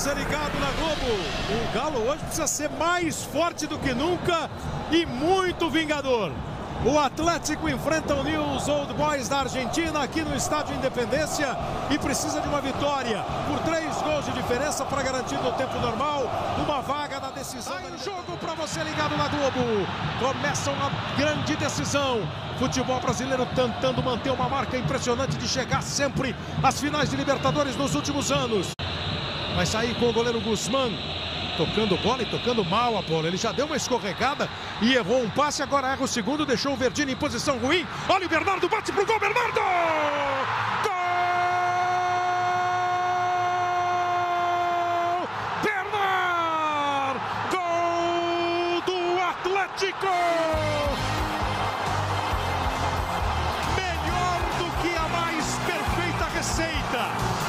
você ligado na Globo. O Galo hoje precisa ser mais forte do que nunca e muito vingador. O Atlético enfrenta o News Old Boys da Argentina aqui no Estádio Independência e precisa de uma vitória por três gols de diferença para garantir no tempo normal uma vaga na decisão. Aí o jogo para você ligado na Globo. Começa uma grande decisão. Futebol brasileiro tentando manter uma marca impressionante de chegar sempre às finais de Libertadores nos últimos anos. Vai sair com o goleiro Guzmán tocando bola e tocando mal a bola. Ele já deu uma escorregada e errou um passe, agora erra o segundo, deixou o Verdini em posição ruim. Olha o Bernardo, bate pro gol, Bernardo! Gol! Bernardo! Gol do Atlético! Melhor do que a mais perfeita receita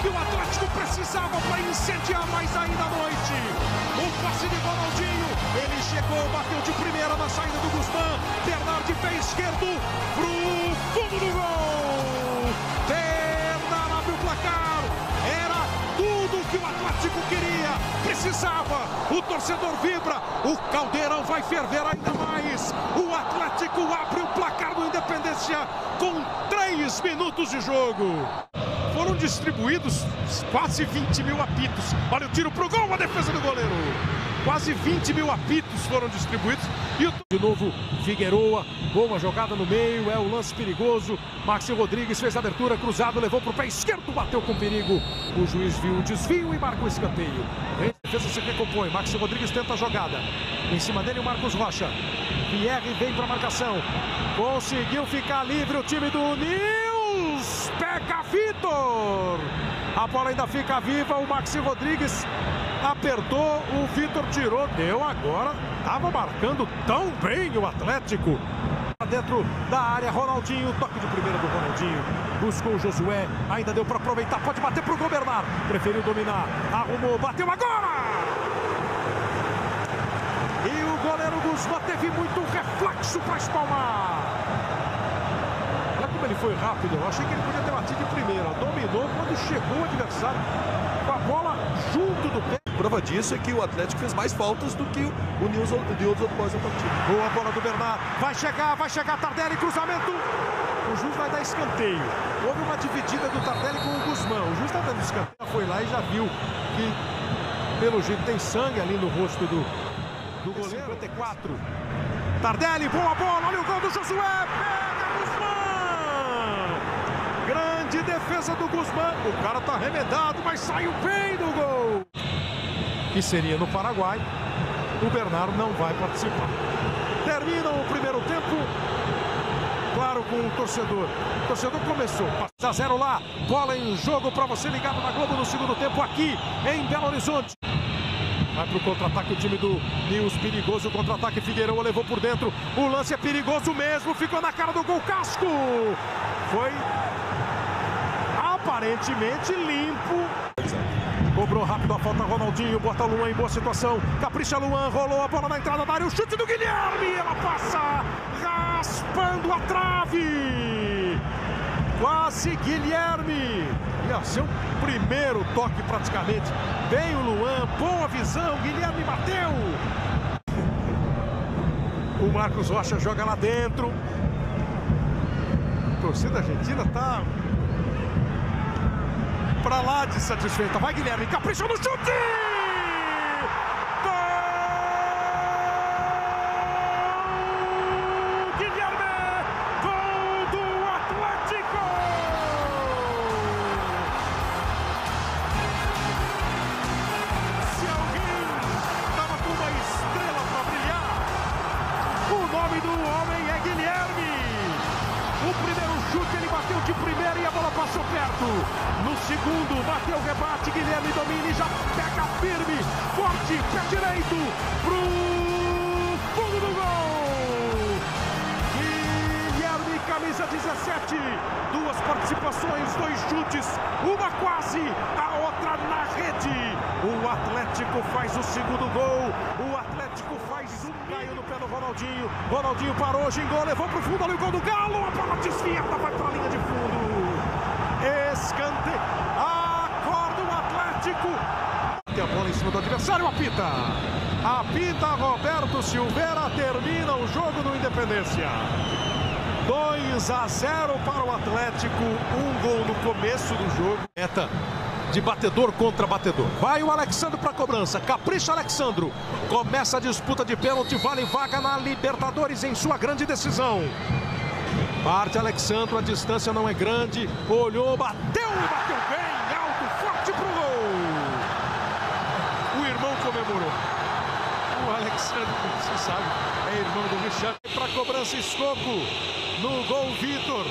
que o Atlético precisava para incendiar mais ainda a noite. O passe de Ronaldinho, ele chegou, bateu de primeira na saída do Guzmán. Bernard pé esquerdo pro fundo do gol. Bernard abre o placar. Era tudo que o Atlético queria, precisava. O torcedor vibra, o caldeirão vai ferver ainda mais. O Atlético abre o placar do Independência com três minutos de jogo foram distribuídos quase 20 mil apitos. Olha o tiro pro gol, a defesa do goleiro. Quase 20 mil apitos foram distribuídos. E o... De novo, Figueroa, boa jogada no meio, é o lance perigoso. Maxi Rodrigues fez a abertura, cruzado, levou para o pé esquerdo, bateu com perigo. O juiz viu o desvio e marca o escanteio. A defesa se recompõe, Maxi Rodrigues tenta a jogada. Em cima dele o Marcos Rocha. Pierre vem para marcação. Conseguiu ficar livre o time do Nil. Pega Vitor! A bola ainda fica viva. O Maxi Rodrigues apertou. O Vitor tirou. Deu agora. Estava marcando tão bem o Atlético. Dentro da área, Ronaldinho, toque de primeira do Ronaldinho. Buscou o Josué, ainda deu para aproveitar. Pode bater para o Gobernar. Preferiu dominar. Arrumou, bateu agora! E o goleiro Guzmán teve muito reflexo para espalmar foi rápido, eu achei que ele podia ter batido de primeira. Dominou quando chegou o adversário com a bola junto do pé. Prova disso é que o Atlético fez mais faltas do que o News após a partida. Boa bola do Bernard. Vai chegar, vai chegar Tardelli, cruzamento. O juiz vai dar escanteio. Houve uma dividida do Tardelli com o Guzmão. O juiz está dando escanteio. Foi lá e já viu que, pelo jeito, tem sangue ali no rosto do, do goleiro. 54. Tardelli, boa bola. Olha o gol do Josué. de defesa do Guzmán. O cara tá remedado, mas saiu bem do gol. Que seria no Paraguai. O Bernardo não vai participar. Termina o primeiro tempo. Claro, com o torcedor. O torcedor começou. Passa zero lá. Bola em jogo para você ligado na Globo no segundo tempo aqui em Belo Horizonte. Vai para o contra-ataque o time do News, perigoso o contra-ataque, Figueiredo levou por dentro, o lance é perigoso mesmo, ficou na cara do gol Casco, foi aparentemente limpo. Cobrou rápido a falta Ronaldinho, bota Luan em boa situação. Capricha Luan, rolou a bola na entrada da área, o chute do Guilherme, ela passa raspando a trave. Quase Guilherme. Ser o primeiro toque praticamente. Vem o Luan, boa visão, Guilherme bateu. O Marcos Rocha joga lá dentro. A torcida argentina tá para lá de satisfeita. Vai Guilherme, caprichou no chute! No segundo, bateu o rebate, Guilherme Domini já pega firme, forte, pé direito, pro camisa 17. Duas participações, dois chutes, uma quase, a outra na rede. O Atlético faz o segundo gol. O Atlético faz um caiu no pé do Ronaldinho. Ronaldinho parou, gingou, levou pro fundo, ali o gol do Galo. A bola desviada, vai pra linha de fundo. Escanteio. Acorda o Atlético. Tem a bola em cima do adversário, apita. Apita Roberto Silveira, termina o jogo do Independência. 2 a 0 para o Atlético, um gol no começo do jogo. Meta de batedor contra batedor. Vai o Alexandre para a cobrança. Capricha Alexandro. Começa a disputa de pênalti, vale vaga na Libertadores em sua grande decisão. Parte Alexandro, a distância não é grande. Olhou, bateu e bateu bem, alto, forte pro gol. O irmão comemorou. O Alexandre, você sabe, é irmão do Richard. Para cobrança, Escoco. No gol, Vitor.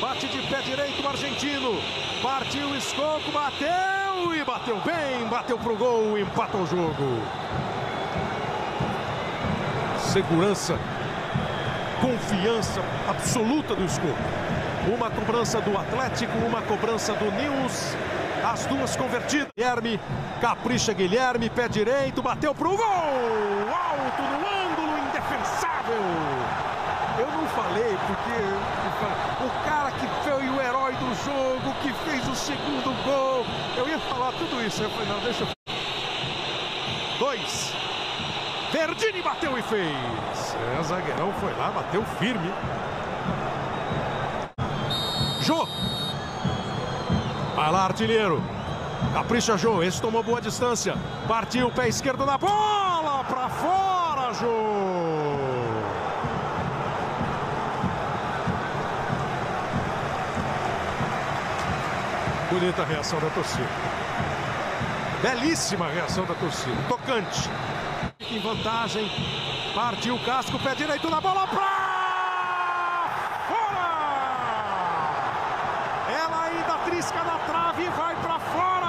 Bate de pé direito o argentino. Partiu o Escoco, bateu e bateu bem. Bateu pro gol, empata o jogo. Segurança confiança absoluta do Escoco. Uma cobrança do Atlético, uma cobrança do News. As duas convertidas. Guilherme, capricha Guilherme, pé direito, bateu pro gol! Alto no ângulo, indefensável! Eu não falei porque o cara que foi o herói do jogo, que fez o segundo gol, eu ia falar tudo isso. Eu falei, não, deixa eu. Dois. Verdini bateu e fez. É, zagueirão foi lá, bateu firme. Jô. Vai lá, artilheiro. Capricha, Jô. Esse tomou boa distância. Partiu, pé esquerdo na bola. Pra fora, Jô. Bonita a reação da torcida. Belíssima a reação da torcida. Tocante em vantagem. Partiu o casco, pé direito na bola pra fora! Ela ainda trisca na trave e vai para fora!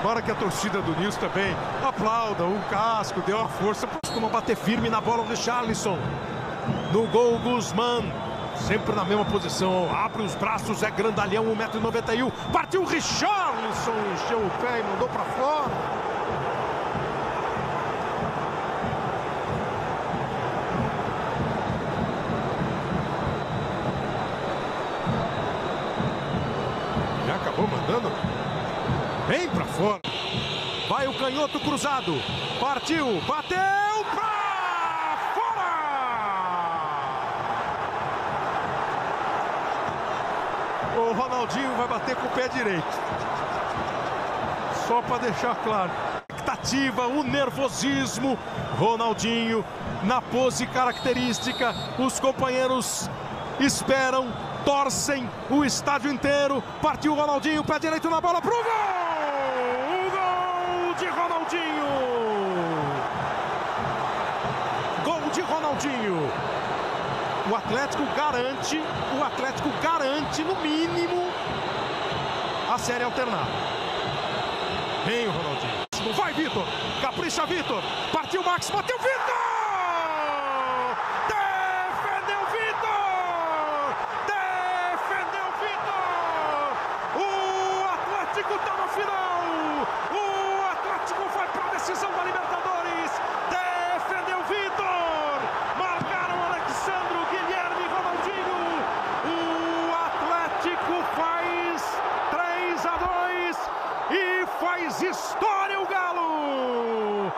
Tomara que a torcida do Nils também aplauda o casco, deu a força, costuma bater firme na bola do Charlison. No gol, Guzmán sempre na mesma posição, abre os braços, é grandalhão, 1,91m, partiu Richarlison, encheu o pé e mandou para fora. E acabou mandando bem para fora. Vai o canhoto cruzado, partiu, bateu! O Ronaldinho vai bater com o pé direito. Só para deixar claro. Expectativa, o nervosismo. Ronaldinho na pose característica. Os companheiros esperam, torcem o estádio inteiro. Partiu Ronaldinho, pé direito na bola pro gol! O gol de Ronaldinho! Gol de Ronaldinho! O Atlético garante, o Atlético garante, no mínimo, a série alternada. Vem o Ronaldinho. Vai, Vitor. Capricha, Vitor. Partiu Max, bateu Vitor! Faz história o Galo!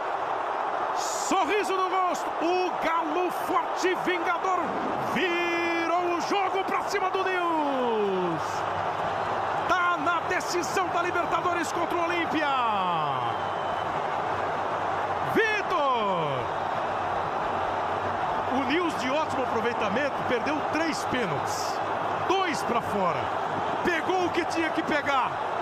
Sorriso no rosto, o Galo forte vingador virou o jogo para cima do News. Tá na decisão da Libertadores contra o Olímpia. Vitor! O News de ótimo aproveitamento perdeu três pênaltis, dois para fora. Pegou o que tinha que pegar